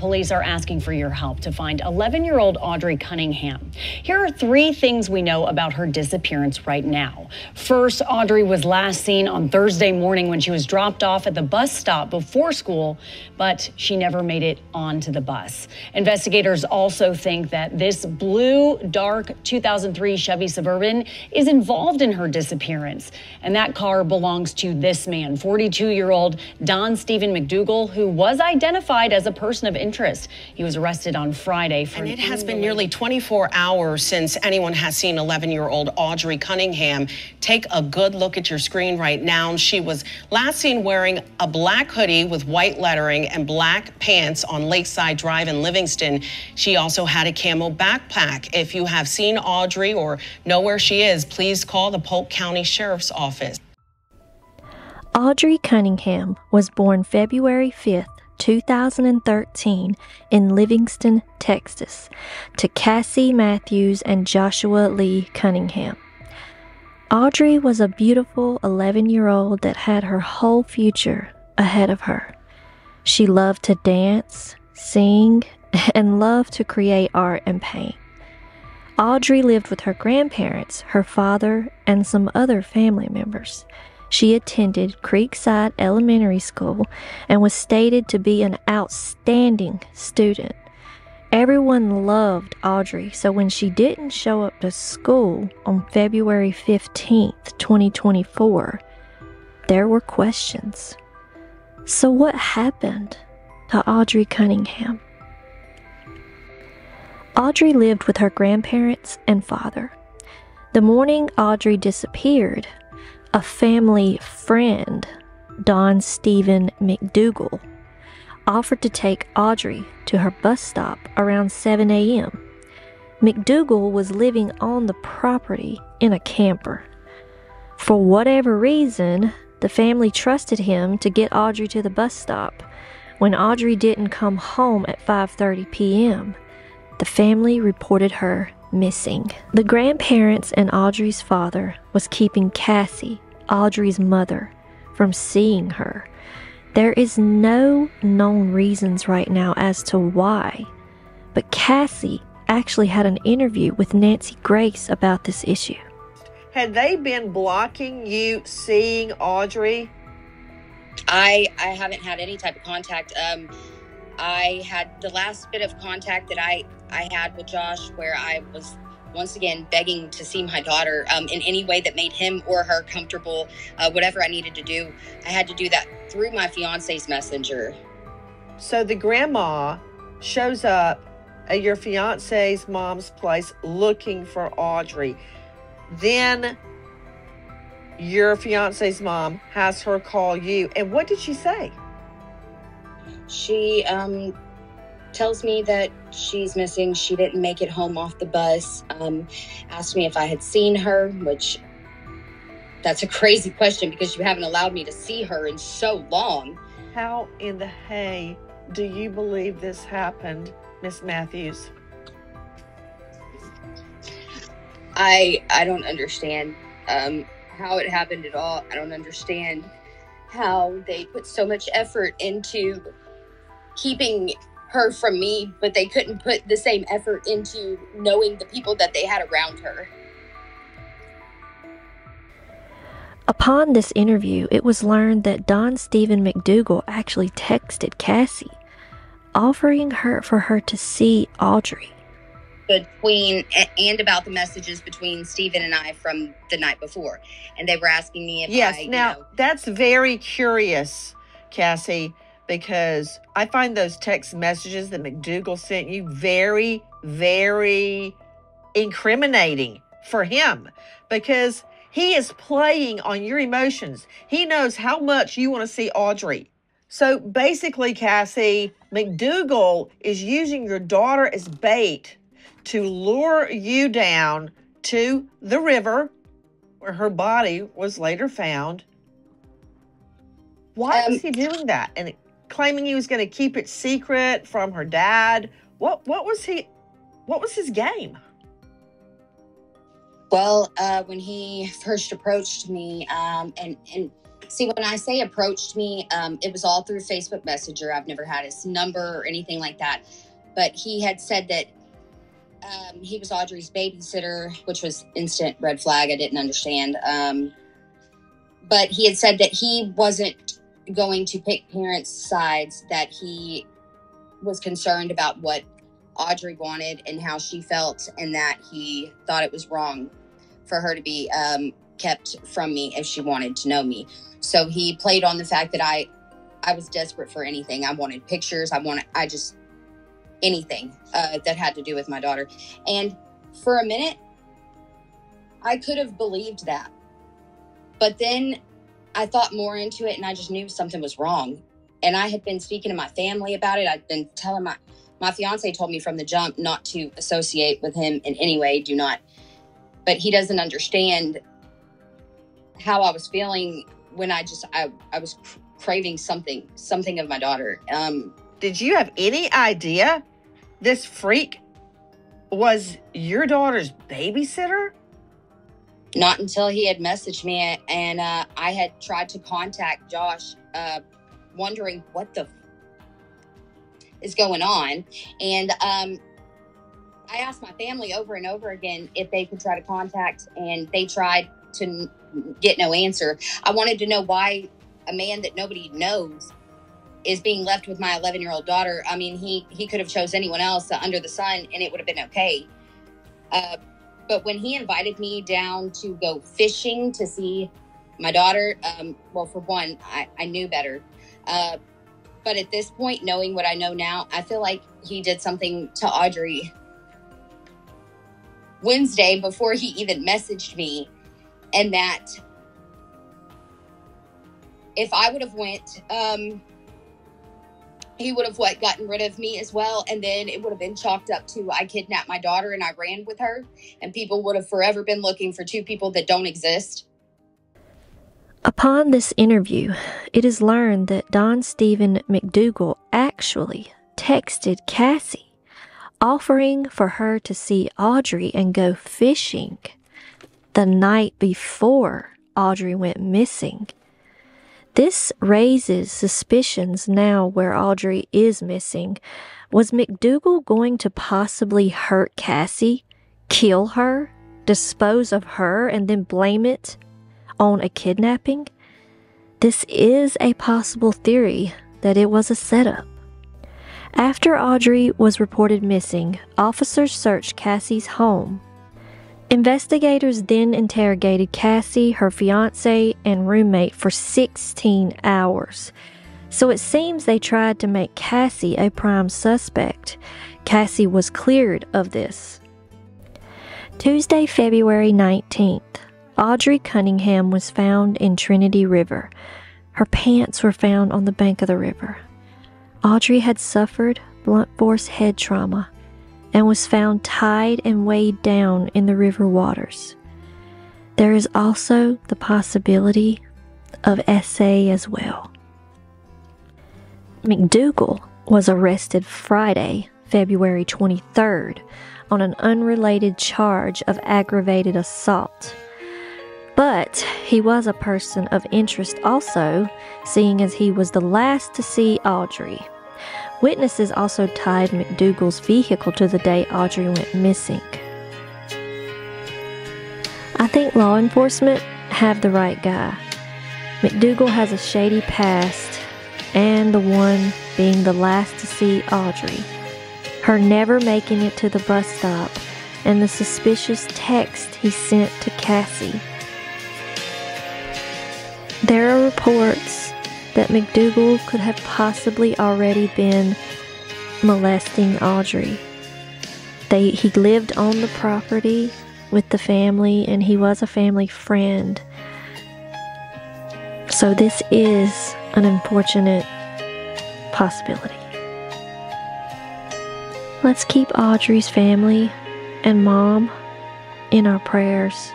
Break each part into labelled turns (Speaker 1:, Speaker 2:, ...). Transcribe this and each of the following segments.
Speaker 1: police are asking for your help to find 11 year old Audrii Cunningham. Here are three things we know about her disappearance right now. First, Audrii was last seen on Thursday morning when she was dropped off at the bus stop before school, but she never made it onto the bus. Investigators also think that this blue, dark 2003 Chevy Suburban is involved in her disappearance. And that car belongs to this man, 42 year old Don Steven McDougal, who was identified as a person of interest. He was arrested on Friday for.
Speaker 2: And it has been nearly 24 hours since anyone has seen 11 year old Audrii Cunningham. Take a good look at your screen right now. She was last seen wearing a black hoodie with white lettering and black pants on Lakeside Drive in Livingston. She also had a camo backpack. If you have seen Audrii or know where she is, please call the Polk County Sheriff's Office.
Speaker 3: Audrii Cunningham was born February 5th, 2013, in Livingston, Texas, to Cassie Matthews and Joshua Lee Cunningham. Audrii was a beautiful 11 year old that had her whole future ahead of her. She loved to dance, sing, and loved to create art and paint. Audrii lived with her grandparents, her father, and some other family members. She attended Creekside Elementary School and was stated to be an outstanding student. Everyone loved Audrii, so when she didn't show up to school on February 15th, 2024, there were questions. So, what happened to Audrii Cunningham? Audrii lived with her grandparents and father. The morning Audrii disappeared, a family friend, Don Steven McDougal, offered to take Audrii to her bus stop around 7 a.m. McDougal was living on the property in a camper. For whatever reason, the family trusted him to get Audrii to the bus stop. When Audrii didn't come home at 5:30 p.m., the family reported her missing. The grandparents and Audrii's father was keeping Cassie, Audrii's mother, from seeing her. There is no known reasons right now as to why, but Cassie actually had an interview with Nancy Grace about this issue.
Speaker 4: Had they been blocking you seeing Audrii?
Speaker 5: I I haven't had any type of contact. Um, I had the last bit of contact that I I had with Josh, where I was once again begging to see my daughter um, in any way that made him or her comfortable. Uh, whatever I needed to do, I had to do that through my fiance's messenger.
Speaker 4: So the grandma shows up at your fiance's mom's place looking for Audrii. Then your fiance's mom has her call you. And what did she say?
Speaker 5: She um, tells me that she's missing. She didn't make it home off the bus. Um, asked me if I had seen her, which that's a crazy question because you haven't allowed me to see her in so long.
Speaker 4: How in the hay do you believe this happened, Miss Matthews?
Speaker 5: I I don't understand um, how it happened at all. I don't understand how they put so much effort into keeping her from me, but they couldn't put the same effort into knowing the people that they had around her.
Speaker 3: Upon this interview, it was learned that Don Steven McDougal actually texted Cassie, offering her for her to see Audrii.
Speaker 5: Between and about the messages between Steven and I from the night before, and they were asking me if
Speaker 4: yes.
Speaker 5: I,
Speaker 4: now
Speaker 5: know,
Speaker 4: that's very curious, Cassie, because I find those text messages that McDougal sent you very, very incriminating for him because he is playing on your emotions. He knows how much you want to see Audrii. So basically, Cassie, McDougal is using your daughter as bait to lure you down to the river where her body was later found. Why
Speaker 5: Um,
Speaker 4: was he doing that? And claiming he was going to keep it secret from her dad. What what was he what was his game?
Speaker 5: Well, uh, when he first approached me, um, and and see when I say approached me, um, it was all through Facebook Messenger. I've never had his number or anything like that. But he had said that um, he was Audrii's babysitter, which was instant red flag. I didn't understand. Um, but he had said that he wasn't going to pick parents' sides, that he was concerned about what Audrii wanted and how she felt, and that he thought it was wrong for her to be um, kept from me if she wanted to know me. So he played on the fact that I, I was desperate for anything. I wanted pictures. I wanted. I just anything uh, that had to do with my daughter. And for a minute, I could have believed that. But then I thought more into it and I just knew something was wrong. And I had been speaking to my family about it. I'd been telling my my fiance told me from the jump not to associate with him in any way, do not. But he doesn't understand how I was feeling when I just I I was craving something, something of my daughter. Um
Speaker 4: Did you have any idea this freak was your daughter's babysitter?
Speaker 5: Not until he had messaged me, and uh, I had tried to contact Josh, uh, wondering what the f- is going on. And um, I asked my family over and over again if they could try to contact, and they tried to n- get no answer. I wanted to know why a man that nobody knows is being left with my 11 year old daughter. I mean, he he could have chose anyone else under the sun, and it would have been okay. Uh, but when he invited me down to go fishing to see my daughter, um, well, for one, I, I knew better. Uh, but at this point, knowing what I know now, I feel like he did something to Audrii Wednesday before he even messaged me, and that if I would have went, um, he would have what gotten rid of me as well and then it would have been chalked up to i kidnapped my daughter and i ran with her and people would have forever been looking for two people that don't exist.
Speaker 3: Upon this interview it is learned that don steven mcdougal actually texted cassie offering for her to see audrii and go fishing the night before audrii went missing this raises suspicions now where Audrii is missing. Was McDougal going to possibly hurt Cassie, kill her, dispose of her, and then blame it on a kidnapping? This is a possible theory that it was a setup. After Audrii was reported missing, officers searched Cassie's home Investigators then interrogated Cassie, her fiance, and roommate for 16 hours. So it seems they tried to make Cassie a prime suspect. Cassie was cleared of this. Tuesday, February 19th, Audrii Cunningham was found in Trinity River. Her pants were found on the bank of the river. Audrii had suffered blunt force head trauma and was found tied and weighed down in the river waters. There is also the possibility of SA as well. McDougal was arrested Friday, February 23rd, on an unrelated charge of aggravated assault. But he was a person of interest also, seeing as he was the last to see Audrii. Witnesses also tied McDougal's vehicle to the day Audrii went missing. I think law enforcement have the right guy. McDougal has a shady past, and the one being the last to see Audrii. Her never making it to the bus stop, and the suspicious text he sent to Cassie. There are reports that McDougal could have possibly already been molesting Audrii. They, he lived on the property with the family and he was a family friend. So, this is an unfortunate possibility. Let's keep Audrii's family and mom in our prayers.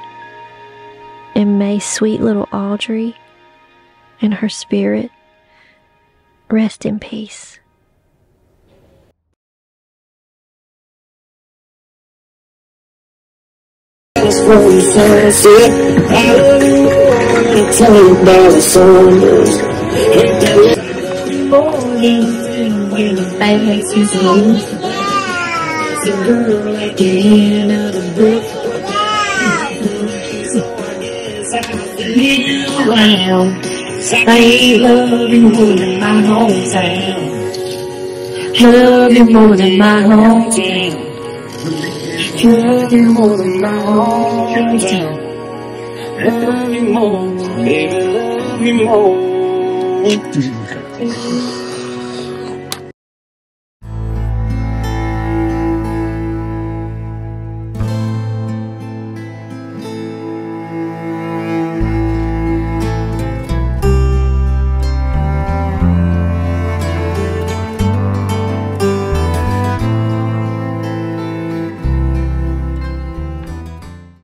Speaker 3: And may sweet little Audrii and her spirit rest in peace.
Speaker 6: I love you more than my hometown. Love you more than my hometown. Love you more than my hometown. Love you more, baby, love you more.